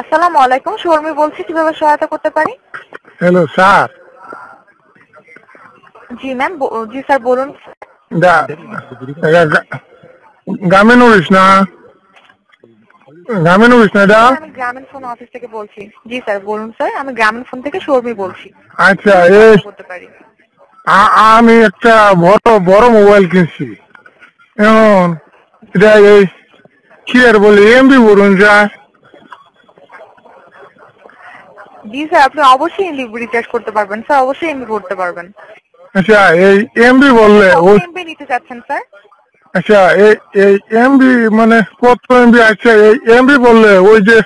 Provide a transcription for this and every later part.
আসসালামু আলাইকুম শর্মি বলছি কীভাবে সহায়তা করতে পারি? Hello sir. জি ম্যাম জি স্যার বলুন। গ্রামীণ অফিস না? গ্রামীণ অফিস না এটা আমি গ্রামীণ ফোন অফিস থেকে বলছি। জি স্যার বলুন স্যার আমি গ্রামীণ ফোন থেকে শর্মি বলছি। আচ্ছা করতে পারি? আমি একটা বড় বড় মোবাইল কিনছি। এখন এটা এই কি আর বলে এমবি বলুন যায় জি স্যার আপনি অবশ্যই রিচার্জ করতে পারবেন। স্যার অবশ্যই এমবি করতে পারবেন। আচ্ছা এই এমবি বললে এমবি নিতে চাচ্ছেন স্যার? আচ্ছা এই এই এমবি মানে কত এমবি আছে? এই এমবি বললে ওই যে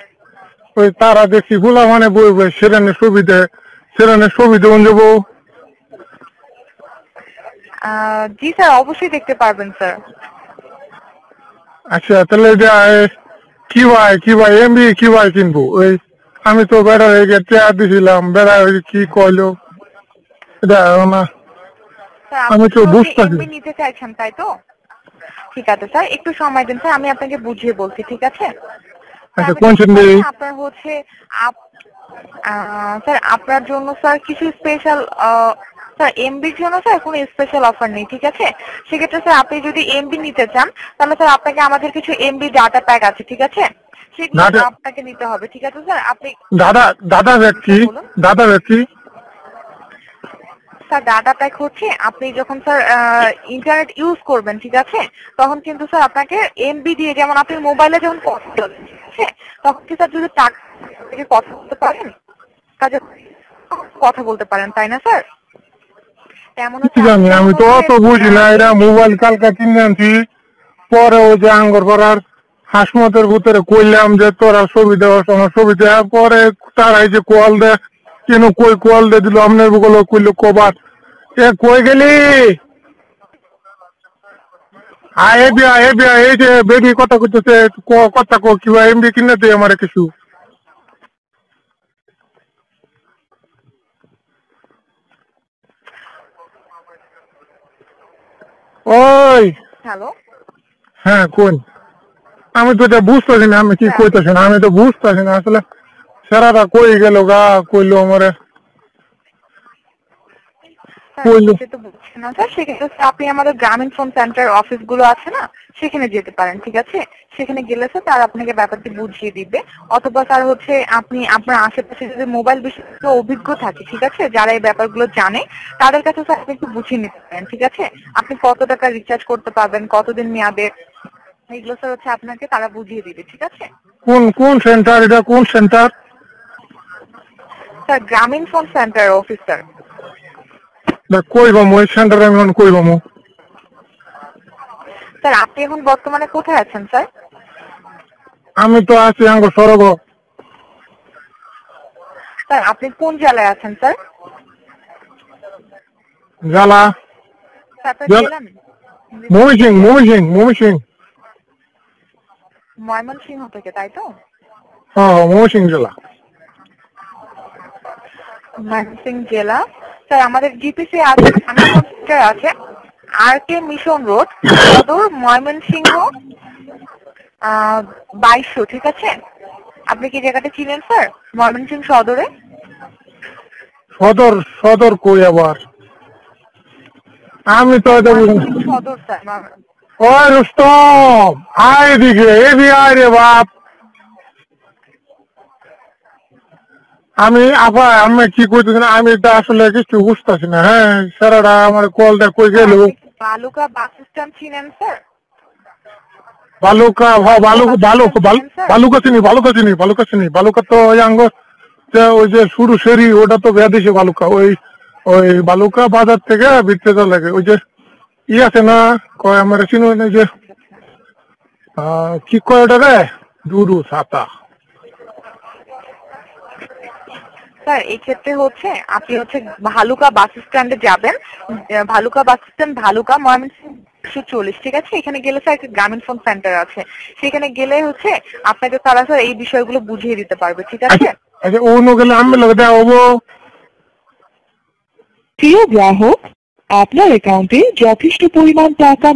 ওই তারা দেখি গুলা মানে বই বই সেরানের সুবিধে সেরানের সুবিধে আহ, জি স্যার অবশ্যই দেখতে পারবেন স্যার। আচ্ছা তাহলে এটা কি ভাই কি ভাই এমবি কি ভাই কিনবো? ওই আমি তো বেড়া হয়ে গিয়ে টেয়ার দিছিলাম বেড়া হয়ে কি কইলো? এটা না। আমি তো বুঝতেছি। নিতে চাইছেন তাই তো? ঠিক আছে স্যার একটু সময় দিন স্যার আমি আপনাকে বুঝিয়ে বলছি ঠিক আছে? আচ্ছা কোন সিম আপনার হচ্ছে আপ- স্যার আপনার জন্য স্যার কিছু স্পেশাল স্যার এমবির জন্য স্যার কোনো স্পেশাল অফার নেই ঠিক আছে? সেক্ষেত্রে স্যার আপনি যদি এমবি নিতে চান তাহলে স্যার আপনাকে আমাদের কিছু এমবি ডাটা প্যাক আছে ঠিক আছে? সেগুলো আপনাকে নিতে হবে ঠিক আছে স্যার? আপনি দাদা দাদা ব্যক্তি দাদা ব্যক্তি। স্যার ডাটা প্যাক হচ্ছে আপনি যখন স্যার ইন্টারনেট ইউজ করবেন ঠিক আছে? তখন কিন্তু স্যার আপনাকে এমবি দিয়ে যেমন আপনি মোবাইলে যেমন কথা বলেন তখন কি স্যার যদি টাকা থেকে কথা বলতে পারেন কাজে কথা বলতে পারেন তাই না স্যার? তেমন আমি তো অত বুঝি না এটা মোবাইল কালকা কিনে আনছি পরে ওই যে আঙ্গর করার হাসমতের ভিতরে কইলাম যে তোরা সুবিধা আমার সুবিধা পরে তারা এই যে কল দে কেন কই কল দে দিল? আপনারগুলো কইলো কবার এ কই গেলি? আয় এ বিয়া এ বিয়া এই যে বেবি কথা কইতেছে ক- কথা কো কিবা এমবি কিনে দে আমারে কিছু। ওই। হ্যালো। হ্যাঁ কোন? আমি তো এটা বুঝতেছি না আমি কি কইতেছি না আমি তো বুঝতেছি না আসলে সেরাটা কই গেল গা কইলো আমারে। স্যার আপনি আমাদের গ্রামীণ ফোন সেন্টার অফিসগুলো আছে না সেখানে যেতে পারেন ঠিক আছে? সেখানে গেলে স্যার তারা আপনাকে ব্যাপারটি বুঝিয়ে দিবে। অথবা স্যার হচ্ছে আপনি আপনার আশেপাশে যদি মোবাইল বিষয়ে অভিজ্ঞ থাকে ঠিক আছে? যারা এই ব্যাপারগুলো জানে তাদের কাছে স্যার আপনি একটু বুঝিয়ে নিতে পারেন ঠিক আছে? আপনি কত টাকা রিচার্জ করতে পারবেন কতদিন মেয়াদে? এগুলো স্যার হচ্ছে আপনাকে তারা বুঝিয়ে দিবে ঠিক আছে? কোন কোন সেন্টার এটা কোন centre sir Grameen phone centre office sir কই বামু? এই সেন্টারে আমি এখন কই বামু? স্যার আপনি এখন বর্তমানে কোথায় আছেন স্যার আমি তো আছি আঙ্গ সরগ স্যার আপনি কোন জেলায় আছেন স্যার জেলা- Mymensingh Mymensingh Mymensingh Mymensingh থেকে তাই তো? হ্যাঁ মমি সিং জেলা। ময়মনসিংহ জেলা। স্যার আমাদের জিপিসি আছে থানা আছে আর কে মিশন রোড সদর ময়মনসিংহ বাইশশো ঠিক আছে? আপনি কি জায়গাটা চিনেন স্যার? ময়মনসিংহ সদরে? সদর সদর কই আবার? আমি তো সদর স্যার ওই রুস্তম আয় এদিকে এবি আয় রে বাপ। আমি আপা আমি কি কইতেছি না আমি এটা আসলে কিছু বুঝতেছি না হ্যাঁ? স্যাররা আমার কলটা কই গেল? বালুকা বাস স্ট্যান্ড চিনেন স্যার? বালুকা হ- বালুকা বালুক বালুকা চিনি বালুকা চিনি বালুকা চিনি বালুকা তো ওই আঙ্গ ওই যে শুরু সেরি ওটা তো বেয়াদিছে বালুকা ওই ওই বালুকা বাজার থেকে বিক্রেতা লাগে ওই যে ই আছে না কয় আমার চিনি যে আহ, কি কয় ওটা রে দুরু ছাতা স্যার এই ক্ষেত্রে হচ্ছে আপনি হচ্ছে ভালুকা বাস স্ট্যান্ডে যাবেন। ভালুকা বাস স্ট্যান্ড ভালুকা ময়মনসিংহ একশো চল্লিশ ঠিক আছে? এখানে গেলে স্যার একটা গ্রামীণ ফোন সেন্টার আছে। সেখানে গেলে হচ্ছে আপনাকে তারা স্যার এই বিষয়গুলো বুঝিয়ে দিতে পারবে ঠিক আছে? আচ্ছা আচ্ছা অন্য গেলে আমি লাগে দেওয়া হব। প্রিয় গ্রাহক আপনার অ্যাকাউন্টে যথেষ্ট পরিমাণ টাকা